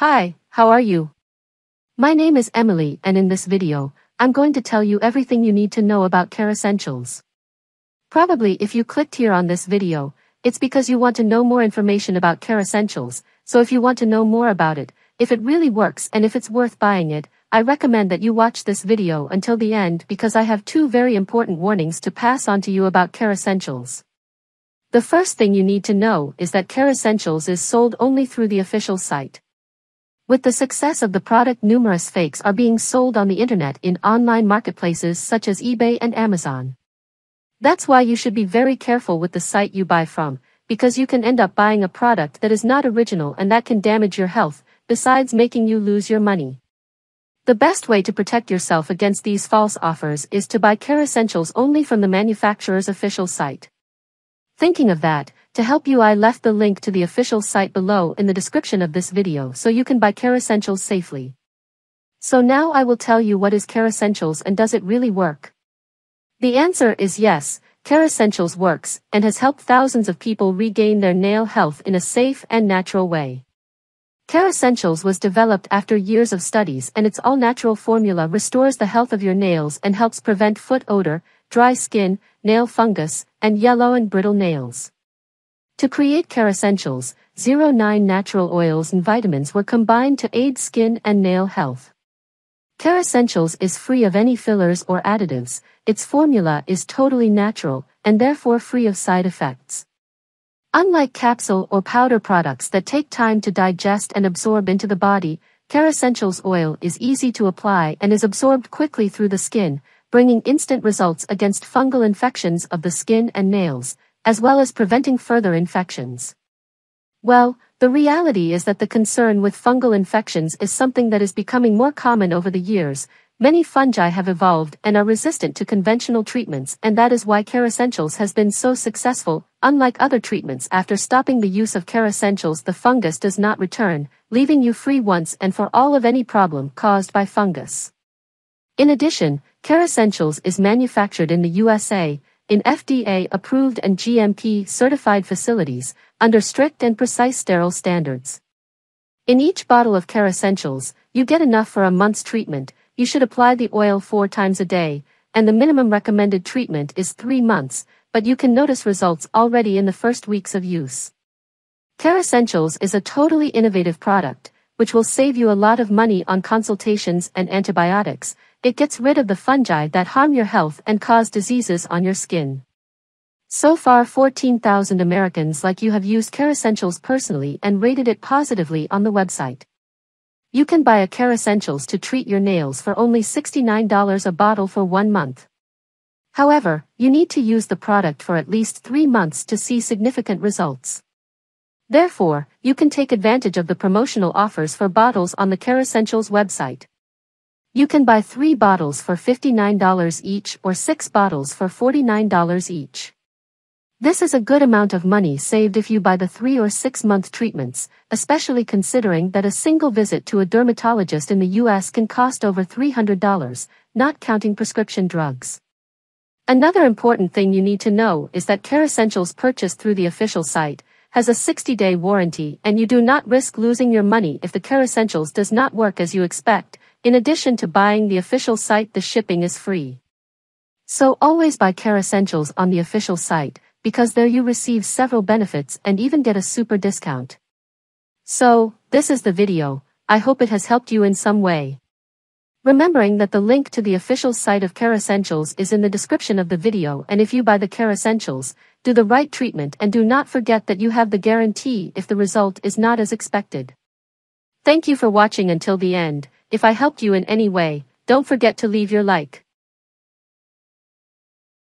Hi, how are you? My name is Emily and in this video, I'm going to tell you everything you need to know about Kerassentials. Probably if you clicked here on this video, it's because you want to know more information about Kerassentials, so if you want to know more about it, if it really works and if it's worth buying it, I recommend that you watch this video until the end because I have two very important warnings to pass on to you about Kerassentials. The first thing you need to know is that Kerassentials is sold only through the official site. With the success of the product numerous fakes are being sold on the internet in online marketplaces such as eBay and Amazon. That's why you should be very careful with the site you buy from, because you can end up buying a product that is not original and that can damage your health, besides making you lose your money. The best way to protect yourself against these false offers is to buy Kerassentials only from the manufacturer's official site. Thinking of that, to help you I left the link to the official site below in the description of this video so you can buy Kerassentials safely. So now I will tell you what is Kerassentials and does it really work? The answer is yes, Kerassentials works and has helped thousands of people regain their nail health in a safe and natural way. Kerassentials was developed after years of studies and its all-natural formula restores the health of your nails and helps prevent foot odor, dry skin, nail fungus, and yellow and brittle nails. To create Kerassentials, 09 natural oils and vitamins were combined to aid skin and nail health. Kerassentials is free of any fillers or additives, its formula is totally natural, and therefore free of side effects. Unlike capsule or powder products that take time to digest and absorb into the body, Kerassentials oil is easy to apply and is absorbed quickly through the skin, bringing instant results against fungal infections of the skin and nails, as well as preventing further infections. Well, the reality is that the concern with fungal infections is something that is becoming more common over the years, Many fungi have evolved and are resistant to conventional treatments and that is why Kerassentials has been so successful, unlike other treatments after stopping the use of Kerassentials the fungus does not return, leaving you free once and for all of any problem caused by fungus. In addition, Kerassentials is manufactured in the USA, in FDA-approved and GMP-certified facilities, under strict and precise sterile standards. In each bottle of Kerassentials, you get enough for a month's treatment, you should apply the oil four times a day, and the minimum recommended treatment is three months, but you can notice results already in the first weeks of use. Kerassentials is a totally innovative product, which will save you a lot of money on consultations and antibiotics. It gets rid of the fungi that harm your health and cause diseases on your skin. So far 14,000 Americans like you have used Kerassentials personally and rated it positively on the website. You can buy a Kerassentials to treat your nails for only $69 a bottle for one month. However, you need to use the product for at least three months to see significant results. Therefore, you can take advantage of the promotional offers for bottles on the Kerassentials website. You can buy three bottles for $59 each or six bottles for $49 each. This is a good amount of money saved if you buy the three or six month treatments, especially considering that a single visit to a dermatologist in the US can cost over $300, not counting prescription drugs. Another important thing you need to know is that Kerassentials purchased through the official site has a 60-day warranty and you do not risk losing your money if the Kerassentials does not work as you expect. In addition to buying the official site the shipping is free. So always buy Kerassentials on the official site because there you receive several benefits and even get a super discount. So, this is the video, I hope it has helped you in some way. Remembering that the link to the official site of Kerassentials is in the description of the video and if you buy the Kerassentials, do the right treatment and do not forget that you have the guarantee if the result is not as expected. Thank you for watching until the end, if I helped you in any way, don't forget to leave your like.